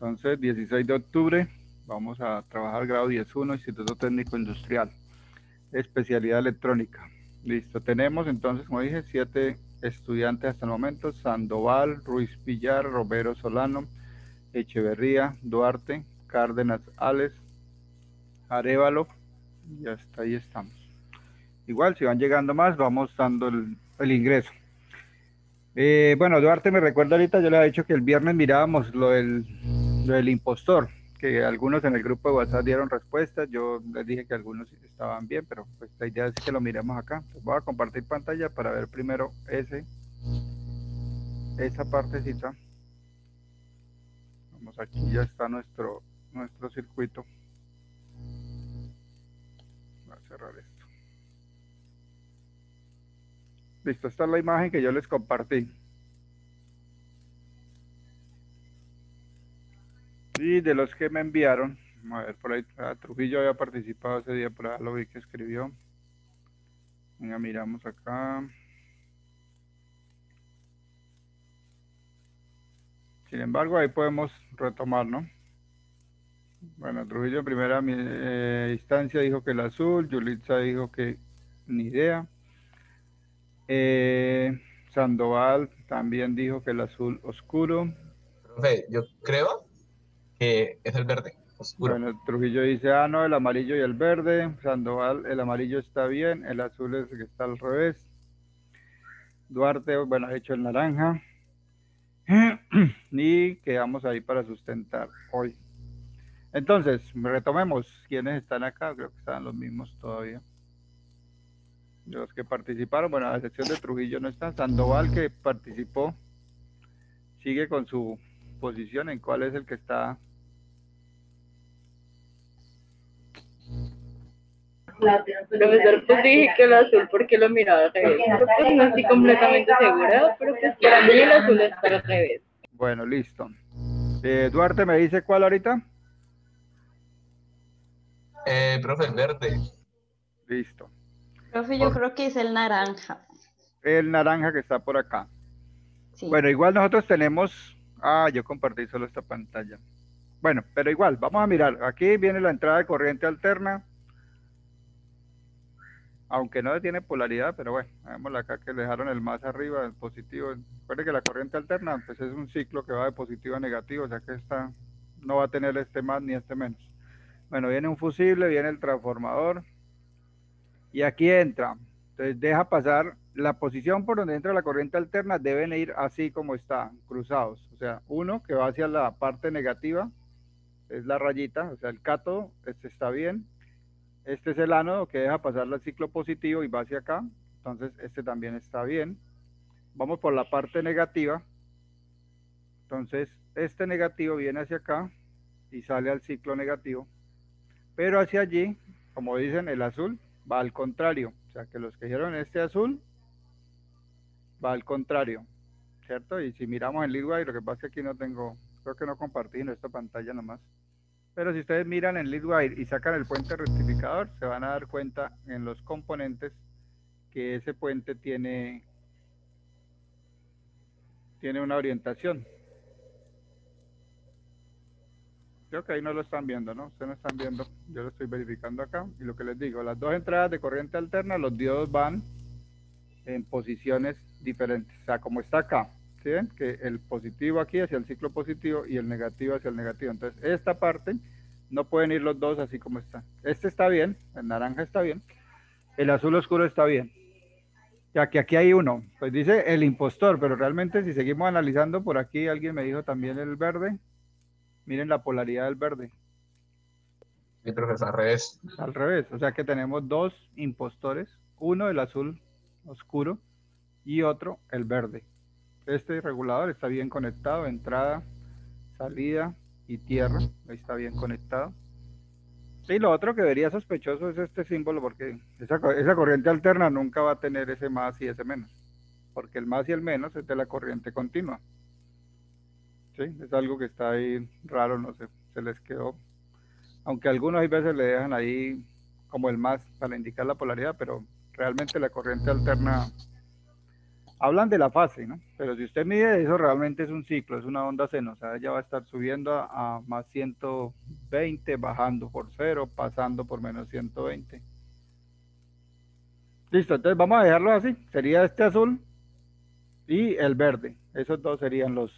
Entonces, 16 de octubre, vamos a trabajar grado 10.1, Instituto Técnico Industrial, especialidad electrónica. Listo, tenemos entonces, como dije, siete estudiantes hasta el momento, Sandoval, Ruiz Pillar, Romero Solano, Echeverría, Duarte, Cárdenas Ales, Arevalo, y hasta ahí estamos. Igual, si van llegando más, vamos dando el, ingreso. Eh, bueno, Duarte me recuerda ahorita, yo le había dicho que el viernes mirábamos lo del del impostor, que algunos en el grupo de WhatsApp dieron respuestas, yo les dije que algunos estaban bien, pero pues la idea es que lo miremos acá. voy a compartir pantalla para ver primero ese, esa partecita. Vamos aquí, ya está nuestro, nuestro circuito. Voy a cerrar esto. Listo, esta es la imagen que yo les compartí. Y de los que me enviaron, a ver, por ahí Trujillo había participado ese día, por ahí lo vi que escribió. Venga, miramos acá. Sin embargo, ahí podemos retomar, ¿no? Bueno, Trujillo en primera eh, instancia dijo que el azul, Yulitza dijo que ni idea. Eh, Sandoval también dijo que el azul oscuro. Profe, yo creo que es el verde. Bueno, Trujillo dice, ah, no, el amarillo y el verde. Sandoval, el amarillo está bien, el azul es el que está al revés. Duarte, bueno, ha hecho el naranja. y quedamos ahí para sustentar hoy. Entonces, retomemos quiénes están acá, creo que están los mismos todavía. Los que participaron, bueno, a excepción de Trujillo no está. Sandoval que participó, sigue con su posición en cuál es el que está Profesor, pues dije que el azul porque lo miraba al revés. Pero pues no estoy completamente segura, pero pues para mí el azul está al revés. Bueno, listo. Eh, Duarte, ¿me dice cuál ahorita? Eh, profe, el verde. Listo. Profe, yo creo que es el naranja. El naranja que está por acá. Bueno, igual nosotros tenemos... Ah, yo compartí solo esta pantalla. Bueno, pero igual, vamos a mirar. Aquí viene la entrada de corriente alterna aunque no tiene polaridad, pero bueno, veámosla acá que le dejaron el más arriba, el positivo. Recuerde que la corriente alterna pues es un ciclo que va de positivo a negativo, o sea que esta no va a tener este más ni este menos. Bueno, viene un fusible, viene el transformador y aquí entra. Entonces deja pasar la posición por donde entra la corriente alterna, deben ir así como está, cruzados. O sea, uno que va hacia la parte negativa, es la rayita, o sea, el cátodo, este está bien, este es el ánodo que deja pasar el ciclo positivo y va hacia acá. Entonces este también está bien. Vamos por la parte negativa. Entonces este negativo viene hacia acá y sale al ciclo negativo. Pero hacia allí, como dicen, el azul va al contrario. O sea que los que dijeron este azul va al contrario. ¿Cierto? Y si miramos el Leadway, lo que pasa es que aquí no tengo, creo que no compartí en esta pantalla nomás. Pero si ustedes miran en Leadwire y sacan el puente rectificador, se van a dar cuenta en los componentes que ese puente tiene, tiene una orientación. Creo que ahí no lo están viendo, ¿no? Ustedes no están viendo, yo lo estoy verificando acá. Y lo que les digo, las dos entradas de corriente alterna, los diodos van en posiciones diferentes. O sea, como está acá, ¿sí ven? Que el positivo aquí hacia el ciclo positivo y el negativo hacia el negativo. Entonces, esta parte no pueden ir los dos así como están. Este está bien, el naranja está bien, el azul oscuro está bien. Ya que aquí hay uno, pues dice el impostor, pero realmente si seguimos analizando por aquí, alguien me dijo también el verde. Miren la polaridad del verde. Sí, profesor, al revés. Al revés, o sea que tenemos dos impostores, uno el azul oscuro y otro el verde. Este regulador está bien conectado, entrada, salida y tierra, ahí está bien conectado. Y lo otro que vería sospechoso es este símbolo, porque esa, esa corriente alterna nunca va a tener ese más y ese menos, porque el más y el menos es de la corriente continua. ¿Sí? Es algo que está ahí raro, no sé, se les quedó. Aunque algunos hay veces le dejan ahí como el más para indicar la polaridad, pero realmente la corriente alterna hablan de la fase, ¿no? Pero si usted mide eso, realmente es un ciclo, es una onda seno, o sea, ella va a estar subiendo a, a más 120, bajando por cero, pasando por menos 120. Listo, entonces vamos a dejarlo así. Sería este azul y el verde. Esos dos serían los,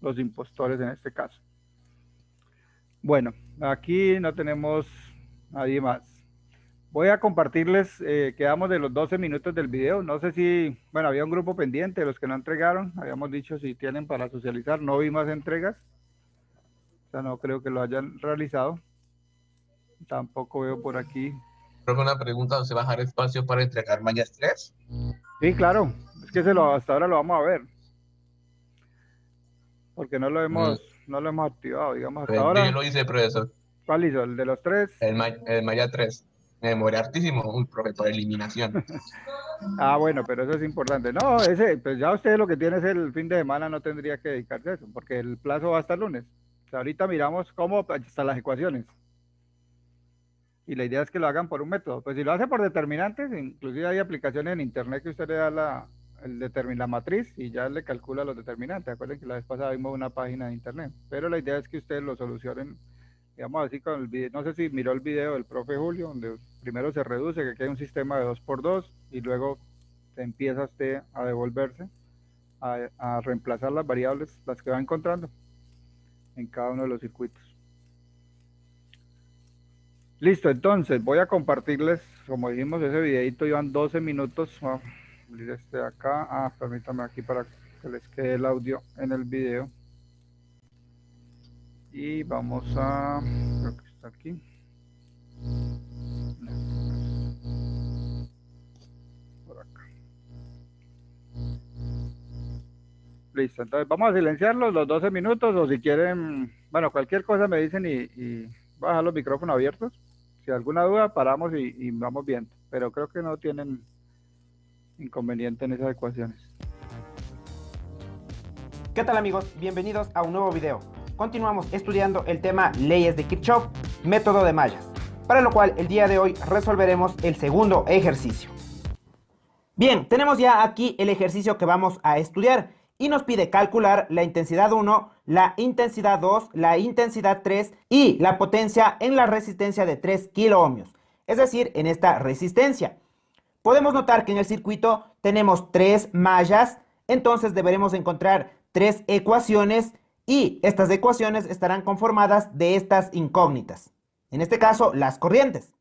los impostores en este caso. Bueno, aquí no tenemos nadie más. Voy a compartirles, eh, quedamos de los 12 minutos del video. No sé si, bueno, había un grupo pendiente, los que no entregaron. Habíamos dicho si tienen para socializar. No vi más entregas. O sea, no creo que lo hayan realizado. Tampoco veo por aquí. Creo una pregunta, ¿se va a dejar espacio para entregar mallas 3? Sí, claro. Es que se lo, hasta ahora lo vamos a ver. Porque no lo hemos, no lo hemos activado, digamos, hasta Yo ahora. lo hice, profesor. ¿Cuál hizo? ¿El de los tres? El, ma- el malla 3. Me demoré hartísimo, uy, profe, por eliminación. Ah, bueno, pero eso es importante. No, ese, pues ya usted lo que tiene es el fin de semana, no tendría que dedicarse a eso, porque el plazo va hasta el lunes. O sea, ahorita miramos cómo hasta las ecuaciones. Y la idea es que lo hagan por un método. Pues si lo hace por determinantes, inclusive hay aplicaciones en internet que usted le da la, el determin- la matriz y ya le calcula los determinantes. Acuérdense que la vez pasada vimos una página de internet. Pero la idea es que ustedes lo solucionen, digamos así, con el video. No sé si miró el video del profe Julio, donde primero se reduce, que queda un sistema de 2 por 2 y luego se empieza usted a devolverse, a, reemplazar las variables, las que va encontrando en cada uno de los circuitos. Listo, entonces voy a compartirles, como dijimos, ese videito iban 12 minutos. Abrir este acá. Ah, permítame aquí para que les quede el audio en el video. Y vamos a, creo que está aquí. Por acá. Listo, entonces vamos a silenciarlos los 12 minutos o si quieren, bueno, cualquier cosa me dicen y, y voy a dejar los micrófonos abiertos. Si alguna duda, paramos y, y vamos viendo. Pero creo que no tienen inconveniente en esas ecuaciones. ¿Qué tal amigos? Bienvenidos a un nuevo video. Continuamos estudiando el tema leyes de Kirchhoff, método de mallas, para lo cual el día de hoy resolveremos el segundo ejercicio. Bien, tenemos ya aquí el ejercicio que vamos a estudiar y nos pide calcular la intensidad 1, la intensidad 2, la intensidad 3 y la potencia en la resistencia de 3 kiloohmios, es decir, en esta resistencia. Podemos notar que en el circuito tenemos tres mallas, entonces deberemos encontrar tres ecuaciones y estas ecuaciones estarán conformadas de estas incógnitas. En este caso, las corrientes.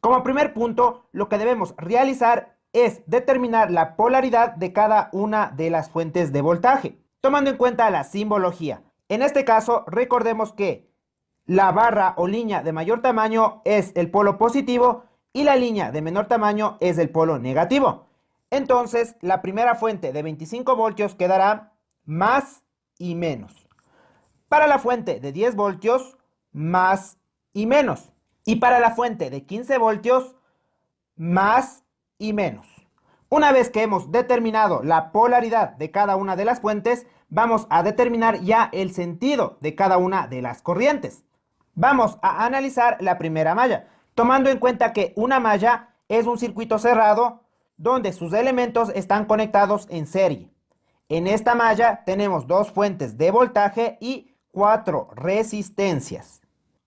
Como primer punto, lo que debemos realizar es determinar la polaridad de cada una de las fuentes de voltaje, tomando en cuenta la simbología. En este caso, recordemos que la barra o línea de mayor tamaño es el polo positivo y la línea de menor tamaño es el polo negativo. Entonces, la primera fuente de 25 voltios quedará más y menos. Para la fuente de 10 voltios, más y menos. Y para la fuente de 15 voltios, más y menos. Una vez que hemos determinado la polaridad de cada una de las fuentes, vamos a determinar ya el sentido de cada una de las corrientes. Vamos a analizar la primera malla, tomando en cuenta que una malla es un circuito cerrado donde sus elementos están conectados en serie. En esta malla tenemos dos fuentes de voltaje y cuatro resistencias.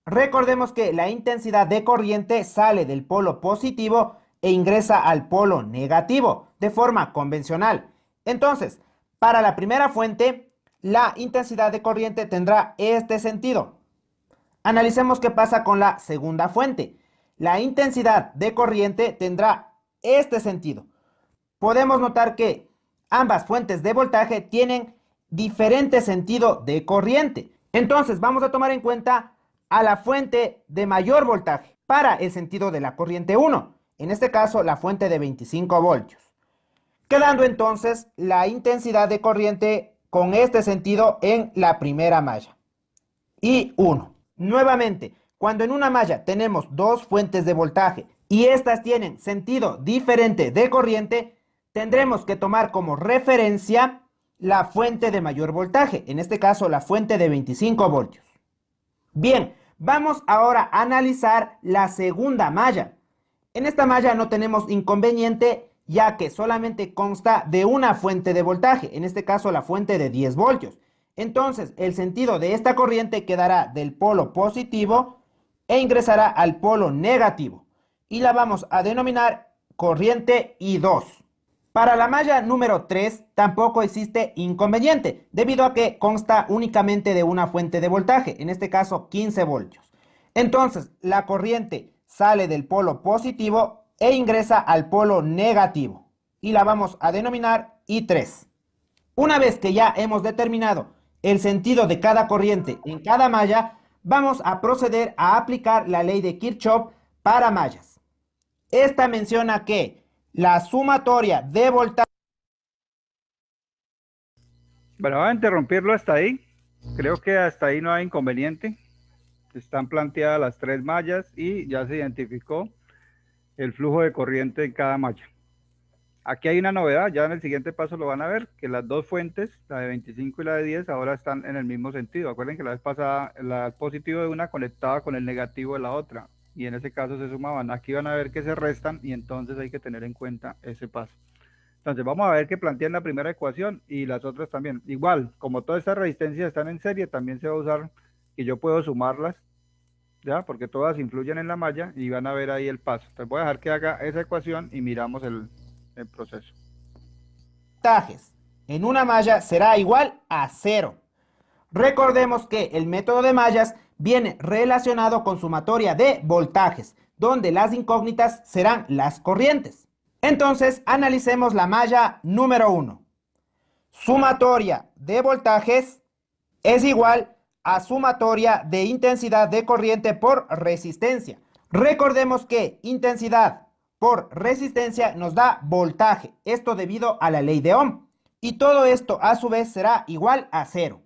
Recordemos que la intensidad de corriente sale del polo positivo e ingresa al polo negativo de forma convencional. Entonces, para la primera fuente, la intensidad de corriente tendrá este sentido. Analicemos qué pasa con la segunda fuente. La intensidad de corriente tendrá este sentido. Podemos notar que ambas fuentes de voltaje tienen diferente sentido de corriente. Entonces vamos a tomar en cuenta a la fuente de mayor voltaje para el sentido de la corriente 1. En este caso, la fuente de 25 voltios. Quedando entonces la intensidad de corriente con este sentido en la primera malla. Y 1. Nuevamente, cuando en una malla tenemos dos fuentes de voltaje y estas tienen sentido diferente de corriente, tendremos que tomar como referencia la fuente de mayor voltaje, en este caso la fuente de 25 voltios. Bien, vamos ahora a analizar la segunda malla. En esta malla no tenemos inconveniente ya que solamente consta de una fuente de voltaje, en este caso la fuente de 10 voltios. Entonces, el sentido de esta corriente quedará del polo positivo e ingresará al polo negativo. Y la vamos a denominar corriente I2. Para la malla número 3 tampoco existe inconveniente, debido a que consta únicamente de una fuente de voltaje, en este caso 15 voltios. Entonces, la corriente sale del polo positivo e ingresa al polo negativo y la vamos a denominar I3. Una vez que ya hemos determinado el sentido de cada corriente en cada malla, vamos a proceder a aplicar la ley de Kirchhoff para mallas. Esta menciona que la sumatoria de voltaje... Bueno, voy a interrumpirlo hasta ahí. Creo que hasta ahí no hay inconveniente. Están planteadas las tres mallas y ya se identificó el flujo de corriente en cada malla. Aquí hay una novedad, ya en el siguiente paso lo van a ver, que las dos fuentes, la de 25 y la de 10, ahora están en el mismo sentido. Acuerden que la vez pasada el positivo de una conectaba con el negativo de la otra y en ese caso se sumaban. Aquí van a ver que se restan y entonces hay que tener en cuenta ese paso. Entonces vamos a ver que plantean la primera ecuación y las otras también. Igual, como todas estas resistencias están en serie, también se va a usar que yo puedo sumarlas ¿ya? Porque todas influyen en la malla y van a ver ahí el paso. Entonces voy a dejar que haga esa ecuación y miramos el, proceso. Voltajes en una malla será igual a cero. Recordemos que el método de mallas viene relacionado con sumatoria de voltajes, donde las incógnitas serán las corrientes. Entonces, analicemos la malla número 1. Sumatoria de voltajes es igual a sumatoria de intensidad de corriente por resistencia. Recordemos que intensidad por resistencia nos da voltaje, esto debido a la ley de Ohm. Y todo esto a su vez será igual a cero.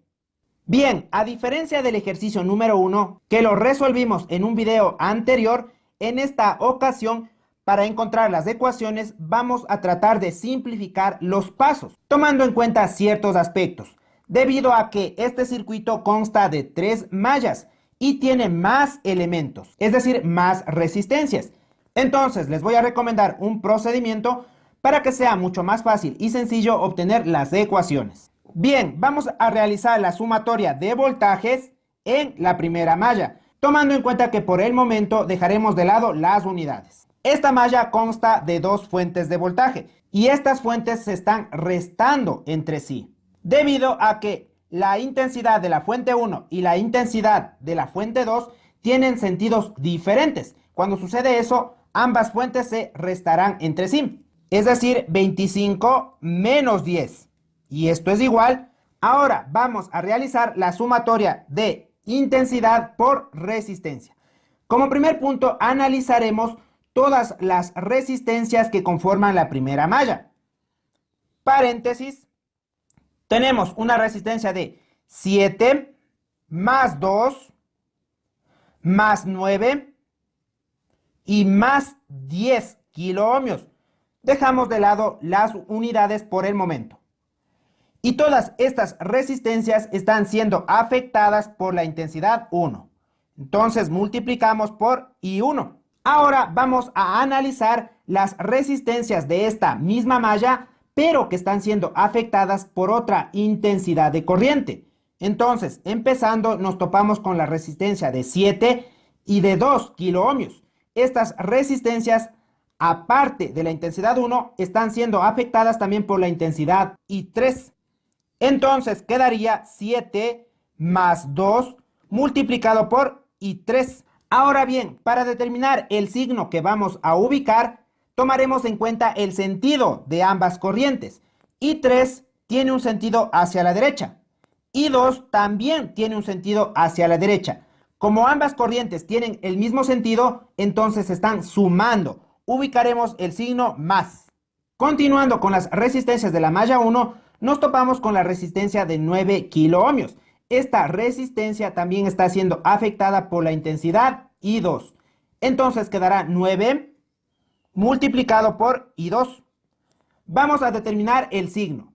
Bien, a diferencia del ejercicio número 1, que lo resolvimos en un video anterior, en esta ocasión, para encontrar las ecuaciones, vamos a tratar de simplificar los pasos, tomando en cuenta ciertos aspectos debido a que este circuito consta de tres mallas y tiene más elementos, es decir, más resistencias. Entonces, les voy a recomendar un procedimiento para que sea mucho más fácil y sencillo obtener las ecuaciones. Bien, vamos a realizar la sumatoria de voltajes en la primera malla, tomando en cuenta que por el momento dejaremos de lado las unidades. Esta malla consta de dos fuentes de voltaje y estas fuentes se están restando entre sí debido a que la intensidad de la fuente 1 y la intensidad de la fuente 2 tienen sentidos diferentes. Cuando sucede eso, ambas fuentes se restarán entre sí. Es decir, 25 menos 10. Y esto es igual. Ahora vamos a realizar la sumatoria de intensidad por resistencia. Como primer punto, analizaremos todas las resistencias que conforman la primera malla. Paréntesis, tenemos una resistencia de 7 más 2 más 9 y más 10 kiloohmios. Dejamos de lado las unidades por el momento. Y todas estas resistencias están siendo afectadas por la intensidad 1. Entonces multiplicamos por I1. Ahora vamos a analizar las resistencias de esta misma malla pero que están siendo afectadas por otra intensidad de corriente. Entonces, empezando, nos topamos con la resistencia de 7 y de 2 kiloohmios. Estas resistencias, aparte de la intensidad 1, están siendo afectadas también por la intensidad I3. Entonces, quedaría 7 más 2 multiplicado por I3. Ahora bien, para determinar el signo que vamos a ubicar, tomaremos en cuenta el sentido de ambas corrientes. Y 3 tiene un sentido hacia la derecha. Y 2 también tiene un sentido hacia la derecha. Como ambas corrientes tienen el mismo sentido, entonces están sumando. Ubicaremos el signo más. Continuando con las resistencias de la malla 1, nos topamos con la resistencia de 9 kiloohmios. Esta resistencia también está siendo afectada por la intensidad I2. Entonces quedará 9 multiplicado por I2. Vamos a determinar el signo.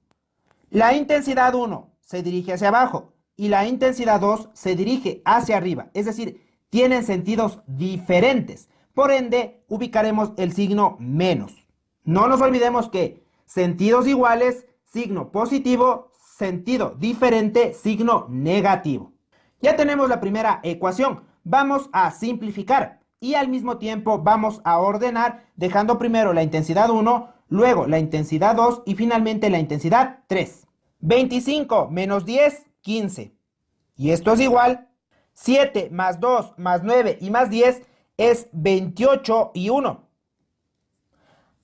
La intensidad 1 se dirige hacia abajo y la intensidad 2 se dirige hacia arriba, es decir, tienen sentidos diferentes. Por ende, ubicaremos el signo menos. No nos olvidemos que sentidos iguales, signo positivo, sentido diferente, signo negativo. Ya tenemos la primera ecuación. Vamos a simplificar y al mismo tiempo vamos a ordenar dejando primero la intensidad 1, luego la intensidad 2 y finalmente la intensidad 3. 25 menos 10, 15. Y esto es igual. 7 más 2 más 9 y más 10 es 28 y 1.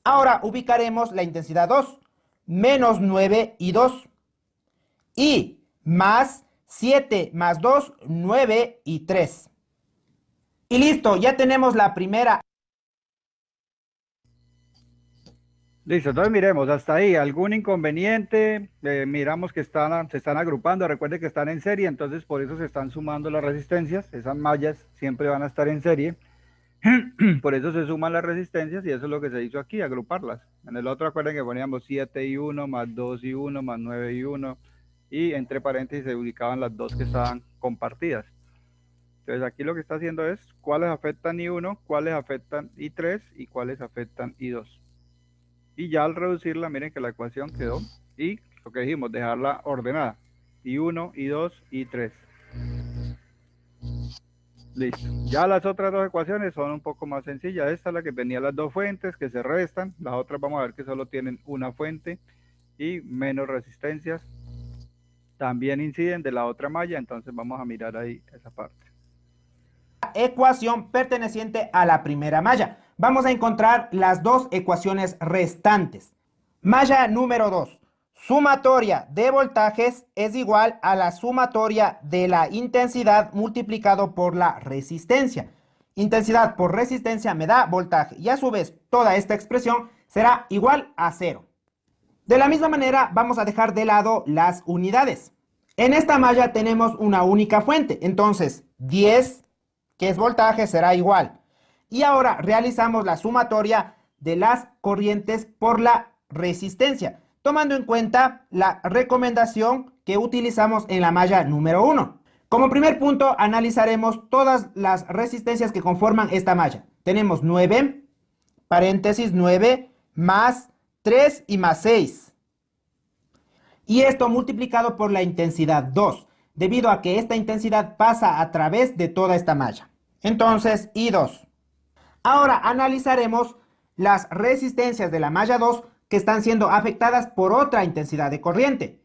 Ahora ubicaremos la intensidad 2, menos 9 y 2. Y más 7 más 2, 9 y 3. Y listo, ya tenemos la primera. Listo, entonces miremos hasta ahí. ¿Algún inconveniente? Eh, miramos que están, se están agrupando. Recuerde que están en serie, entonces por eso se están sumando las resistencias. Esas mallas siempre van a estar en serie. por eso se suman las resistencias y eso es lo que se hizo aquí, agruparlas. En el otro, acuerden que poníamos 7 y 1, más 2 y 1, más 9 y 1. Y entre paréntesis se ubicaban las dos que estaban compartidas. Entonces aquí lo que está haciendo es cuáles afectan I1, cuáles afectan I3 y cuáles afectan I2. Y ya al reducirla, miren que la ecuación quedó y lo que dijimos, dejarla ordenada. I1, I2, I3. Listo. Ya las otras dos ecuaciones son un poco más sencillas. Esta es la que tenía las dos fuentes que se restan. Las otras vamos a ver que solo tienen una fuente y menos resistencias. También inciden de la otra malla, entonces vamos a mirar ahí esa parte ecuación perteneciente a la primera malla. Vamos a encontrar las dos ecuaciones restantes. Malla número 2. Sumatoria de voltajes es igual a la sumatoria de la intensidad multiplicado por la resistencia. Intensidad por resistencia me da voltaje y a su vez toda esta expresión será igual a cero. De la misma manera vamos a dejar de lado las unidades. En esta malla tenemos una única fuente, entonces 10 que es voltaje, será igual. Y ahora realizamos la sumatoria de las corrientes por la resistencia, tomando en cuenta la recomendación que utilizamos en la malla número 1. Como primer punto, analizaremos todas las resistencias que conforman esta malla. Tenemos 9, paréntesis 9, más 3 y más 6. Y esto multiplicado por la intensidad 2, debido a que esta intensidad pasa a través de toda esta malla. Entonces, I2. Ahora analizaremos las resistencias de la malla 2 que están siendo afectadas por otra intensidad de corriente.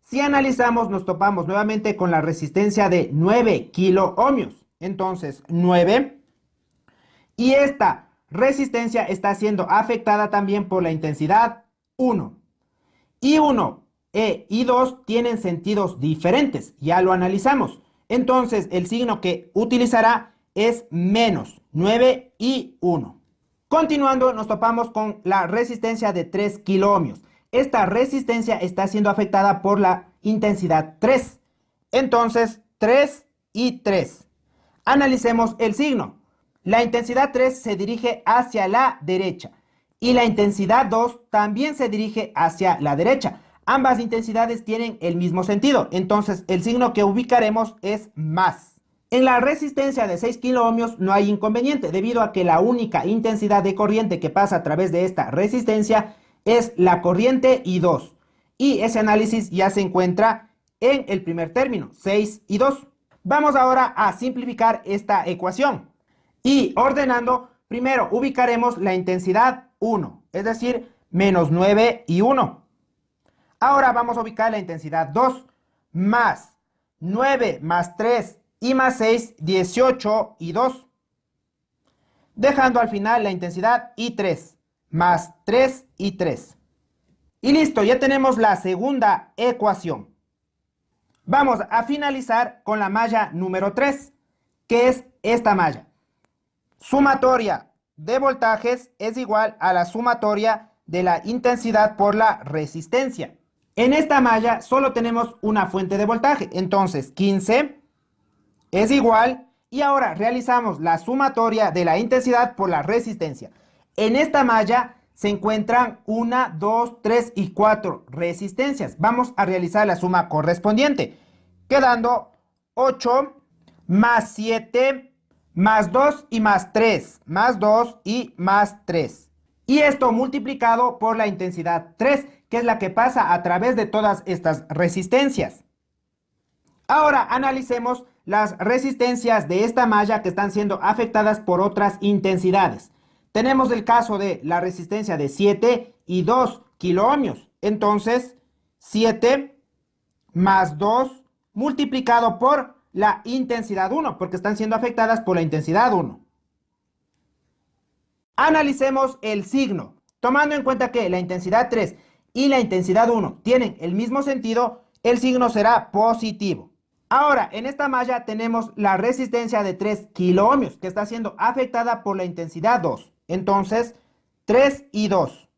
Si analizamos, nos topamos nuevamente con la resistencia de 9 kilo ohmios. Entonces, 9. Y esta resistencia está siendo afectada también por la intensidad 1. I1 e I2 tienen sentidos diferentes. Ya lo analizamos. Entonces, el signo que utilizará es menos 9 y 1. Continuando, nos topamos con la resistencia de 3 kiloohmios. Esta resistencia está siendo afectada por la intensidad 3. Entonces, 3 y 3. Analicemos el signo. La intensidad 3 se dirige hacia la derecha y la intensidad 2 también se dirige hacia la derecha. Ambas intensidades tienen el mismo sentido, entonces el signo que ubicaremos es más. En la resistencia de 6 kiloohmios no hay inconveniente, debido a que la única intensidad de corriente que pasa a través de esta resistencia es la corriente I2. Y ese análisis ya se encuentra en el primer término, 6 y 2. Vamos ahora a simplificar esta ecuación. Y ordenando, primero ubicaremos la intensidad 1, es decir, menos 9 y 1. Ahora vamos a ubicar la intensidad 2, más 9 más 3 y más 6, 18 y 2. Dejando al final la intensidad y 3, más 3 y 3. Y listo, ya tenemos la segunda ecuación. Vamos a finalizar con la malla número 3, que es esta malla. Sumatoria de voltajes es igual a la sumatoria de la intensidad por la resistencia. En esta malla solo tenemos una fuente de voltaje, entonces 15 es igual y ahora realizamos la sumatoria de la intensidad por la resistencia. En esta malla se encuentran 1, 2, 3 y 4 resistencias. Vamos a realizar la suma correspondiente, quedando 8 más 7 más 2 y más 3, más 2 y más 3. Y esto multiplicado por la intensidad 3, que es la que pasa a través de todas estas resistencias. Ahora analicemos las resistencias de esta malla que están siendo afectadas por otras intensidades. Tenemos el caso de la resistencia de 7 y 2 kiloohmios. Entonces, 7 más 2 multiplicado por la intensidad 1, porque están siendo afectadas por la intensidad 1. Analicemos el signo. Tomando en cuenta que la intensidad 3 y la intensidad 1 tienen el mismo sentido, el signo será positivo. Ahora, en esta malla tenemos la resistencia de 3 kiloohmios que está siendo afectada por la intensidad 2. Entonces, 3 y 2.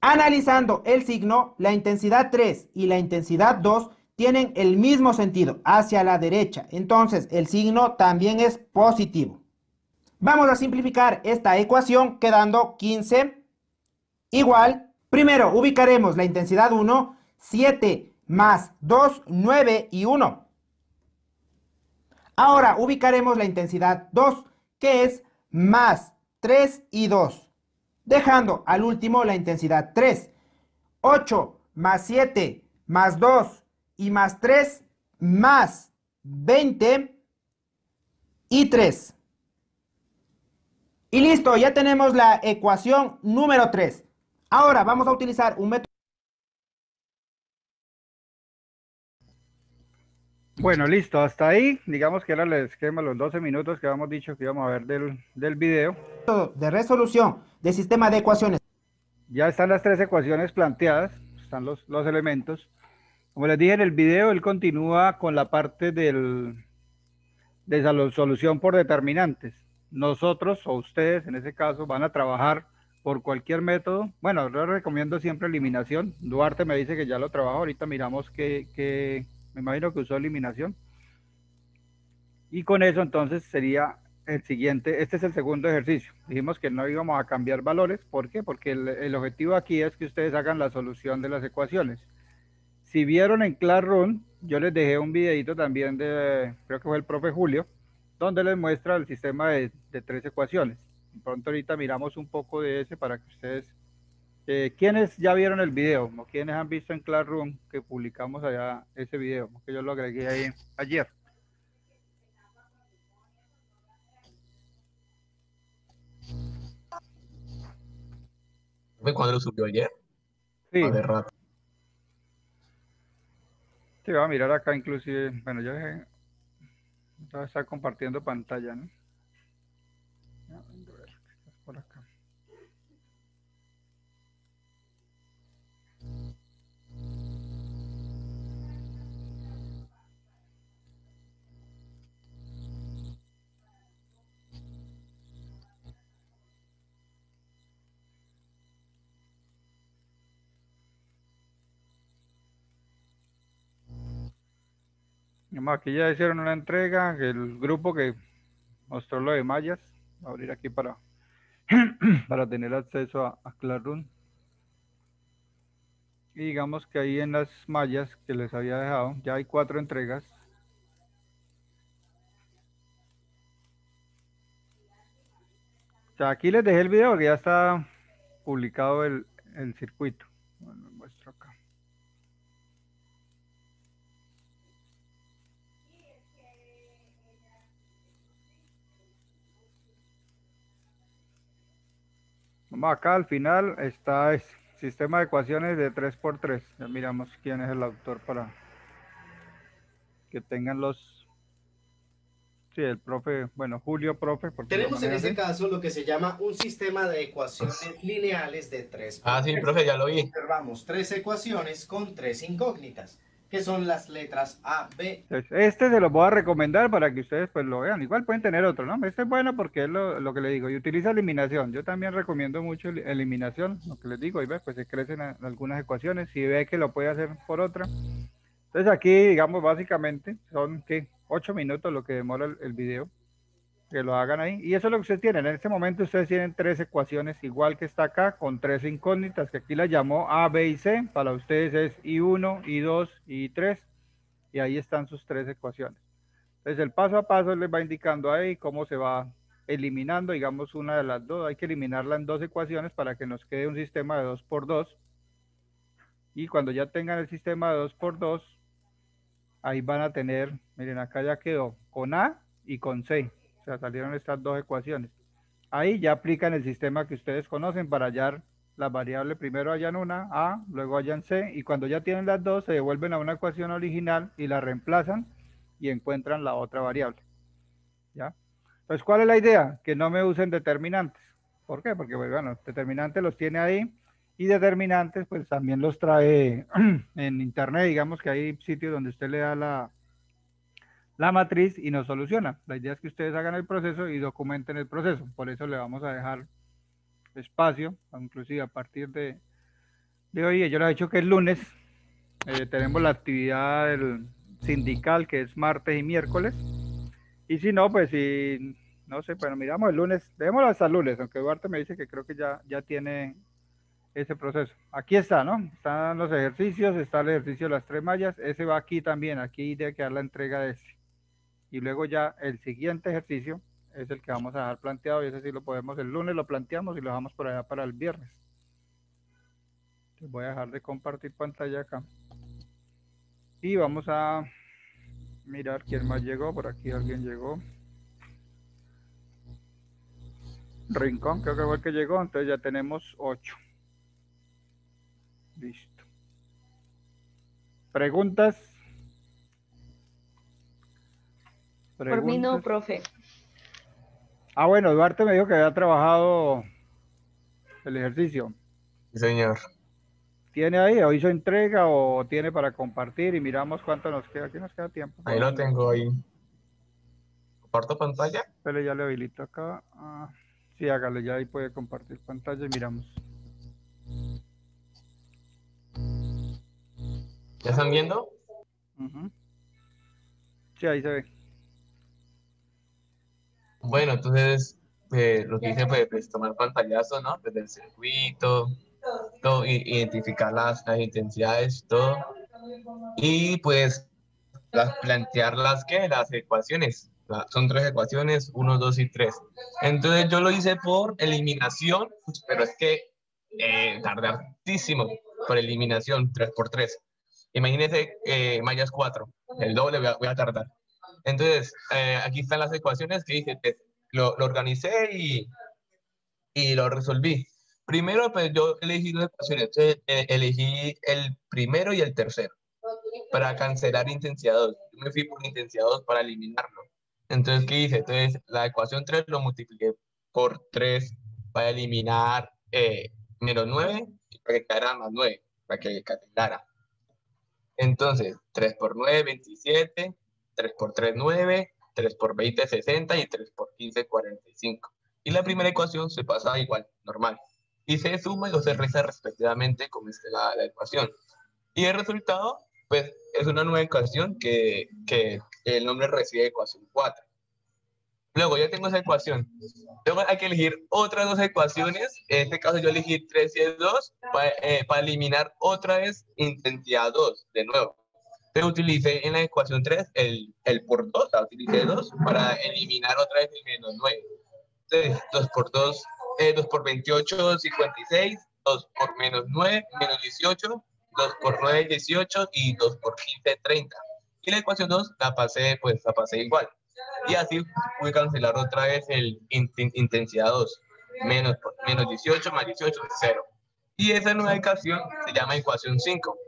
Analizando el signo, la intensidad 3 y la intensidad 2 tienen el mismo sentido, hacia la derecha. Entonces, el signo también es positivo. Vamos a simplificar esta ecuación quedando 15 igual. Primero ubicaremos la intensidad 1, 7 más 2, 9 y 1. Ahora ubicaremos la intensidad 2, que es más 3 y 2. Dejando al último la intensidad 3. 8 más 7 más 2 y más 3 más 20 y 3. Y listo, ya tenemos la ecuación número 3. Ahora vamos a utilizar un método. Bueno, listo, hasta ahí, digamos que era el esquema, los 12 minutos que habíamos dicho que íbamos a ver del, del video. de resolución de sistema de ecuaciones. Ya están las tres ecuaciones planteadas, están los, los elementos. Como les dije en el video, él continúa con la parte del, de la solución por determinantes nosotros o ustedes en ese caso van a trabajar por cualquier método. Bueno, yo recomiendo siempre eliminación. Duarte me dice que ya lo trabajo. Ahorita miramos que, me imagino que usó eliminación. Y con eso entonces sería el siguiente, este es el segundo ejercicio. Dijimos que no íbamos a cambiar valores. ¿Por qué? Porque el, el objetivo aquí es que ustedes hagan la solución de las ecuaciones. Si vieron en Classroom, yo les dejé un videito también de, creo que fue el profe Julio, donde les muestra el sistema de, tres ecuaciones. Pronto ahorita miramos un poco de ese para que ustedes, eh, ¿quiénes ya vieron el video? ¿O quiénes han visto en Classroom que publicamos allá ese video? Que yo lo agregué ahí ayer. ¿Cuándo lo subió ayer? Sí. A ver, rato. Sí, va a mirar acá inclusive, bueno, yo dejé a estar compartiendo pantalla, ¿no? Aquí ya hicieron una entrega, el grupo que mostró lo de mallas, abrir aquí para, para tener acceso a, a Classroom. Y digamos que ahí en las mallas que les había dejado, ya hay cuatro entregas. O sea, aquí les dejé el video porque ya está publicado el, el circuito. Acá al final está el sistema de ecuaciones de 3x3. Ya miramos quién es el autor para que tengan los... Sí, el profe, bueno, Julio, profe. Tenemos en este caso lo que se llama un sistema de ecuaciones lineales de 3 Ah, sí, profe, ya lo vi. Observamos tres ecuaciones con tres incógnitas que son las letras A, B. Este se lo voy a recomendar para que ustedes pues lo vean. Igual pueden tener otro, ¿no? Este es bueno porque es lo, que le digo. Y utiliza eliminación. Yo también recomiendo mucho eliminación, lo que les digo. Y ves, pues se crecen algunas ecuaciones. Si ve que lo puede hacer por otra. Entonces aquí, digamos, básicamente son, ¿qué? Ocho minutos lo que demora el, el video que lo hagan ahí. Y eso es lo que ustedes tienen. En este momento ustedes tienen tres ecuaciones igual que está acá, con tres incógnitas, que aquí las llamó A, B y C. Para ustedes es I1, I2 y I3. Y ahí están sus tres ecuaciones. Entonces el paso a paso les va indicando ahí cómo se va eliminando, digamos, una de las dos. Hay que eliminarla en dos ecuaciones para que nos quede un sistema de 2 por 2. Y cuando ya tengan el sistema de 2 por 2, ahí van a tener, miren, acá ya quedó con A y con C. Sea, salieron estas dos ecuaciones. Ahí ya aplican el sistema que ustedes conocen para hallar las variables. Primero hallan una A, luego hallan C, y cuando ya tienen las dos, se devuelven a una ecuación original y la reemplazan y encuentran la otra variable. ¿Ya? Entonces, ¿cuál es la idea? Que no me usen determinantes. ¿Por qué? Porque, pues, bueno, determinantes los tiene ahí y determinantes, pues también los trae en internet. Digamos que hay sitios donde usted le da la, la matriz y nos soluciona. La idea es que ustedes hagan el proceso y documenten el proceso. Por eso le vamos a dejar espacio, inclusive a partir de, de hoy. Yo les he dicho que el lunes eh, tenemos la actividad del sindical que es martes y miércoles. Y si no, pues si, no sé, bueno, miramos el lunes, dejémoslo hasta el lunes, aunque Duarte me dice que creo que ya, ya tiene ese proceso. Aquí está, ¿no? Están los ejercicios, está el ejercicio de las tres mallas, ese va aquí también, aquí debe quedar la entrega de ese. Y luego ya el siguiente ejercicio es el que vamos a dejar planteado y ese sí lo podemos, el lunes lo planteamos y lo dejamos por allá para el viernes. voy a dejar de compartir pantalla acá. Y vamos a mirar quién más llegó. Por aquí alguien llegó. Rincón, creo que fue el que llegó. Entonces ya tenemos ocho. Listo. ¿Preguntas? Por mí no, profe. Ah, bueno, Duarte me dijo que había trabajado el ejercicio. Sí, señor. ¿Tiene ahí o hizo entrega o tiene para compartir y miramos cuánto nos queda? Aquí nos queda tiempo. Ahí lo tengo ahí. ¿Comparto pantalla? Pero ya le habilito acá. Ah, sí, hágale, ya ahí puede compartir pantalla y miramos. ¿Ya están viendo? Sí, ahí se ve. Bueno, entonces eh, lo que hice fue pues, tomar pantallazo, ¿no? Desde el circuito, todo, identificar las, las intensidades, todo. Y pues las, plantear las que, las ecuaciones. son tres ecuaciones, uno, dos y tres. Entonces yo lo hice por eliminación, pero es que eh, tardé hartísimo por eliminación, tres por tres. Imagínense eh, mallas cuatro, el doble voy a, tardar. Entonces, eh, aquí están las ecuaciones que hice, pues, lo, lo organicé y, y lo resolví. Primero, pues yo elegí dos ecuaciones. Entonces, eh, elegí el primero y el tercero para cancelar intensidad 2. Yo me fui por intensidad 2 para eliminarlo. Entonces, ¿qué hice? Entonces, la ecuación 3 lo multipliqué por 3 para eliminar eh, menos 9 y para que quedara más 9, para que categorizara. Entonces, 3 por 9, 27, 3 por 3, 9, 3 por 20, 60 y 3 por 15, 45. Y la primera ecuación se pasa igual, normal y se suma y se resta respectivamente como es la, la, ecuación. Y el resultado, pues, es una nueva ecuación que, que el nombre recibe ecuación 4. Luego ya tengo esa ecuación. Luego hay que elegir otras dos ecuaciones. En este caso yo elegí 3 y 2 para, eh, para eliminar otra vez intensidad 2 de nuevo. Pero utilicé en la ecuación 3 el, el por 2, o sea, utilicé 2 para eliminar otra vez el menos 9. Entonces, 2 por 2 2 por 28, 56, 2 por menos 9, menos 18, 2 por 9, 18 y 2 por 15, 30. Y la ecuación 2 la pasé, pues la pasé igual. Y así pude cancelar otra vez el intensidad 2. Menos, menos 18 más 18 es 0. Y esa nueva ecuación se llama ecuación 5.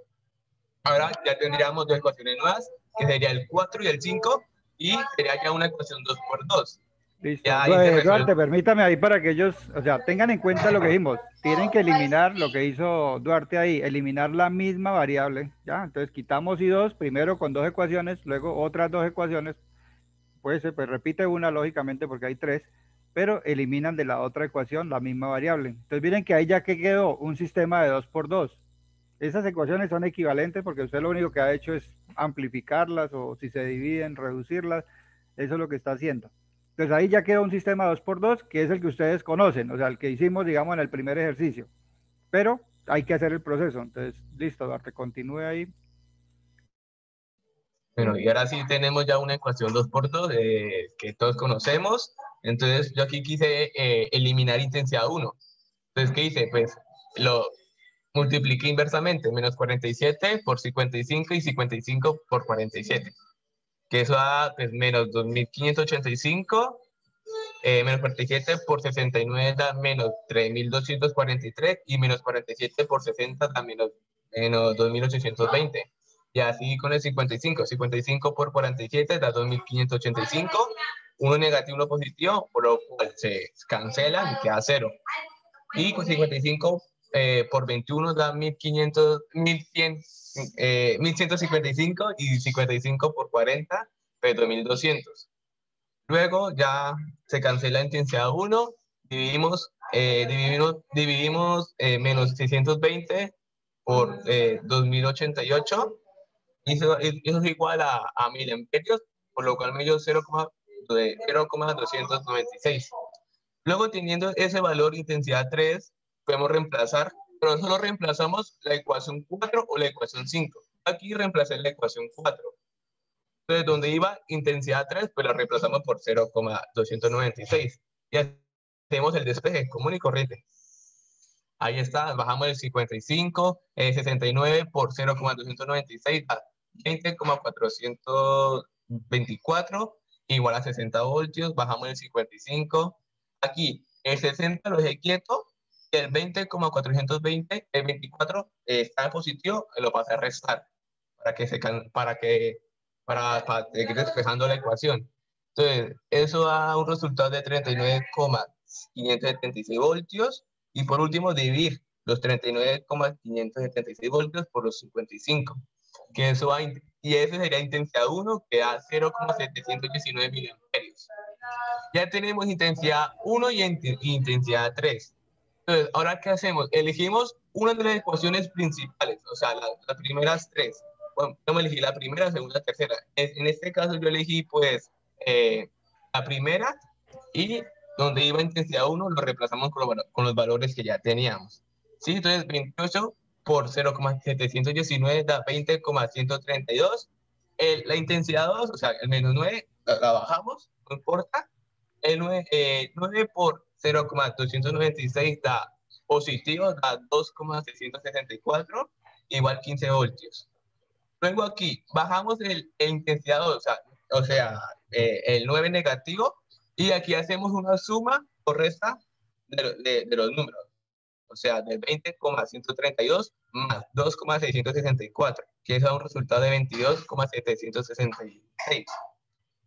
Ahora ya tendríamos dos ecuaciones nuevas, que sería el 4 y el 5, y sería ya una ecuación 2 por 2. Listo. Duarte, permítame ahí para que ellos, o sea, tengan en cuenta lo que dijimos. Tienen que eliminar lo que hizo Duarte ahí, eliminar la misma variable, ¿ya? Entonces quitamos I2 primero con dos ecuaciones, luego otras dos ecuaciones. Pues, pues repite una lógicamente porque hay tres, pero eliminan de la otra ecuación la misma variable. Entonces miren que ahí ya que quedó un sistema de 2 por 2. Esas ecuaciones son equivalentes porque usted lo único que ha hecho es amplificarlas o si se dividen, reducirlas. Eso es lo que está haciendo. Entonces ahí ya queda un sistema 2x2 que es el que ustedes conocen, o sea, el que hicimos, digamos, en el primer ejercicio. Pero hay que hacer el proceso. Entonces, listo, Duarte, continúe ahí. Bueno, y ahora sí tenemos ya una ecuación 2x2 eh, que todos conocemos. Entonces yo aquí quise eh, eliminar intensidad 1. Entonces, ¿qué hice? Pues lo multipliqué inversamente, menos 47 por 55 y 55 por 47. Que eso da pues, menos 2585 eh, menos 47 por 69 da menos 3.243 y menos 47 por 60 da menos, menos 2.820. Y así con el 55. 55 por 47 da 2.585. Uno negativo, uno positivo, por lo cual se cancela y queda cero. Y con 55 eh, por 21 da 1.500, 1.100, eh, 1.155 y 55 por 40, pues 2.200. Luego ya se cancela la intensidad 1, dividimos, eh, dividimos, dividimos eh, menos 620 por 2088, y eso, eso, es igual a, a 1000 amperios, por lo cual me dio 0,296. Luego teniendo ese valor intensidad 3, podemos reemplazar, pero solo reemplazamos la ecuación 4 o la ecuación 5. Aquí reemplacé la ecuación 4. Entonces, donde iba intensidad 3, pues la reemplazamos por 0,296. Y hacemos el despeje común y corriente. Ahí está, bajamos el 55, 69 eh, por 0,296 a 20,424 igual a 60 voltios, bajamos el 55. Aquí el 60 lo dejé quieto y el 20,420, el 24 eh, está positivo, lo pasé a restar para que, se, para que para, para seguir despejando la ecuación. Entonces, eso da un resultado de 39,576 voltios. Y por último, dividir los 39,576 voltios por los 55. Que eso va, y ese sería intensidad 1, que da 0,719 miliamperios. Ya tenemos intensidad 1 y intensidad 3. Entonces, ahora, ¿qué hacemos? Elegimos una de las ecuaciones principales, o sea, las primeras tres yo me elegí la primera, segunda, tercera. En este caso yo elegí pues eh, la primera y donde iba intensidad 1 lo reemplazamos con, con, los valores que ya teníamos. ¿Sí? Entonces 28 por 0,719 da 20,132. la intensidad 2, o sea, el menos 9, la, bajamos, no importa. El 9, eh, 9 por 0,296 da positivo, da 2,664, igual 15 voltios. Luego aquí bajamos el, intensidad, o sea, o sea eh, el 9 negativo, y aquí hacemos una suma o resta de, de, los números. O sea, de 20,132 más 2,664, que es un resultado de 22,766.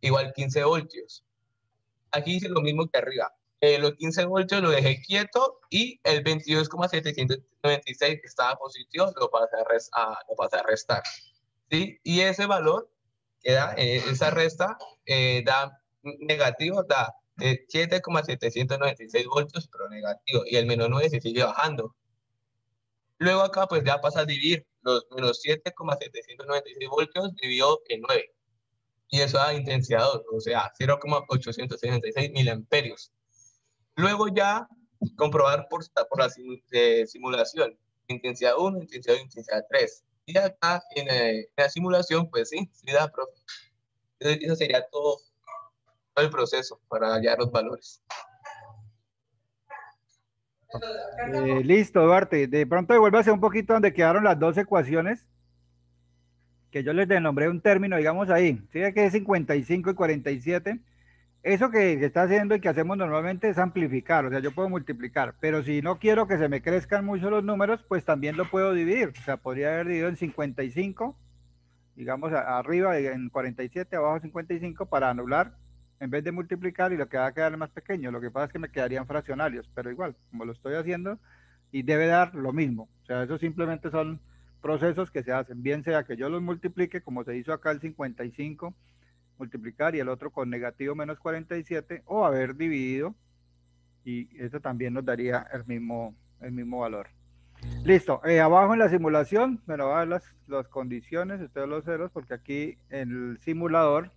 Igual 15 voltios. Aquí hice lo mismo que arriba. Eh, los 15 voltios lo dejé quieto y el 22,796 que estaba positivo lo pasé a, lo pasé a restar. Y ese valor que da, eh, esa resta, eh, da negativo, da 7,796 eh, voltios, pero negativo, y el menos 9 se sigue bajando. Luego acá pues ya pasa a dividir los menos 7,796 voltios dividido en 9. Y eso da intensidad o sea, 0,866 miliamperios. Luego ya comprobar por, por la simulación, intensidad 1, intensidad 2, intensidad 3. Y acá eh, en, la simulación, pues sí, sí da, profe. Eso sería todo, el proceso para hallar los valores. Eh, listo, Duarte. De pronto devuélvase un poquito donde quedaron las dos ecuaciones, que yo les denombré un término, digamos ahí. Sí, que es 55 y 47 eso que, está haciendo y que hacemos normalmente es amplificar, o sea, yo puedo multiplicar, pero si no quiero que se me crezcan mucho los números, pues también lo puedo dividir, o sea, podría haber dividido en 55, digamos arriba en 47, abajo 55 para anular en vez de multiplicar y lo que va a quedar más pequeño, lo que pasa es que me quedarían fraccionarios, pero igual, como lo estoy haciendo, y debe dar lo mismo, o sea, eso simplemente son procesos que se hacen, bien sea que yo los multiplique, como se hizo acá el 55, multiplicar y el otro con negativo menos 47 o haber dividido y eso también nos daría el mismo, el mismo valor. Listo, eh, abajo en la simulación me lo va a dar las, las condiciones, ustedes los ceros, porque aquí en el simulador,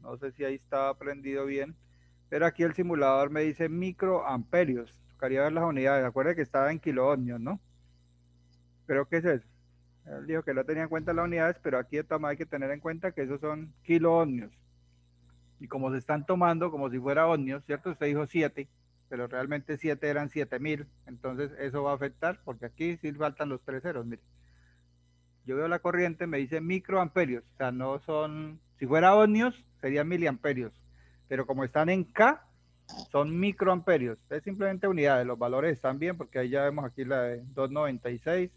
no sé si ahí está prendido bien, pero aquí el simulador me dice microamperios. Tocaría ver las unidades, acuérdense que estaba en kiloohmios, ¿no? Creo que es eso. Él dijo que no tenía en cuenta las unidades, pero aquí de hay que tener en cuenta que esos son kiloohmios. Y como se están tomando como si fuera ohmios, ¿cierto? Usted dijo 7, pero realmente 7 eran 7000. Entonces eso va a afectar porque aquí sí faltan los tres ceros, mire. Yo veo la corriente, me dice microamperios, o sea, no son, si fuera ohmios, serían miliamperios, pero como están en K, son microamperios. Es simplemente unidades, los valores están bien porque ahí ya vemos aquí la de 296,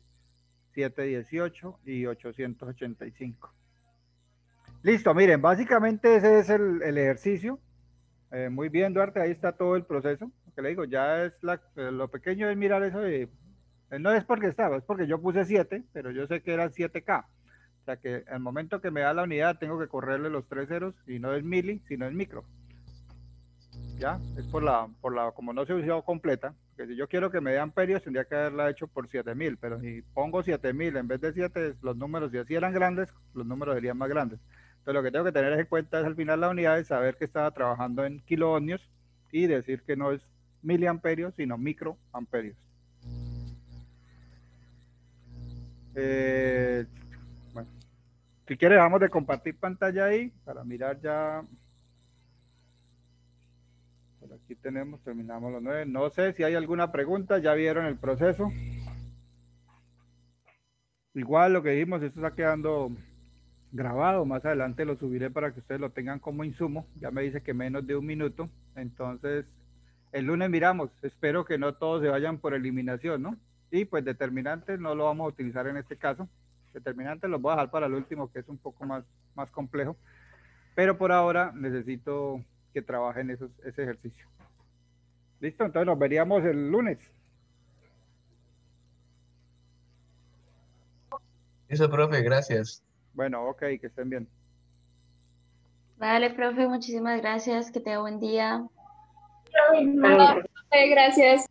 718 y 885. Listo, miren, básicamente ese es el, ejercicio. Eh, muy bien, Duarte, ahí está todo el proceso. Lo que le digo, ya es la, eh, lo pequeño es mirar eso eh, no es porque estaba, es porque yo puse 7, pero yo sé que era 7K. O sea que al momento que me da la unidad tengo que correrle los tres ceros y no es mili, sino es micro. Es por la, por la, como no se usó completa, que si yo quiero que me dé amperios tendría que haberla hecho por 7000, pero si pongo 7000 en vez de 7, los números, si así eran grandes, los números serían más grandes. Entonces lo que tengo que tener en cuenta es al final la unidad de saber que estaba trabajando en kilohonios y decir que no es miliamperios, sino microamperios. Eh, si quiere vamos de compartir pantalla ahí para mirar ya. Tenemos, terminamos los nueve. No sé si hay alguna pregunta, ya vieron el proceso. Igual lo que dijimos, esto está quedando grabado. Más adelante lo subiré para que ustedes lo tengan como insumo. Ya me dice que menos de un minuto. Entonces, el lunes miramos. Espero que no todos se vayan por eliminación, ¿no? Y pues determinantes no lo vamos a utilizar en este caso. Determinantes los voy a dejar para el último, que es un poco más, más complejo. Pero por ahora necesito que trabajen esos, ese ejercicio. Listo, entonces nos veríamos el lunes. Eso, profe, gracias. Bueno, ok, que estén bien. Vale, profe, muchísimas gracias. Que tenga buen día. gracias.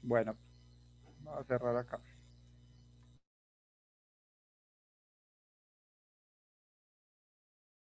Bueno, vamos a cerrar acá.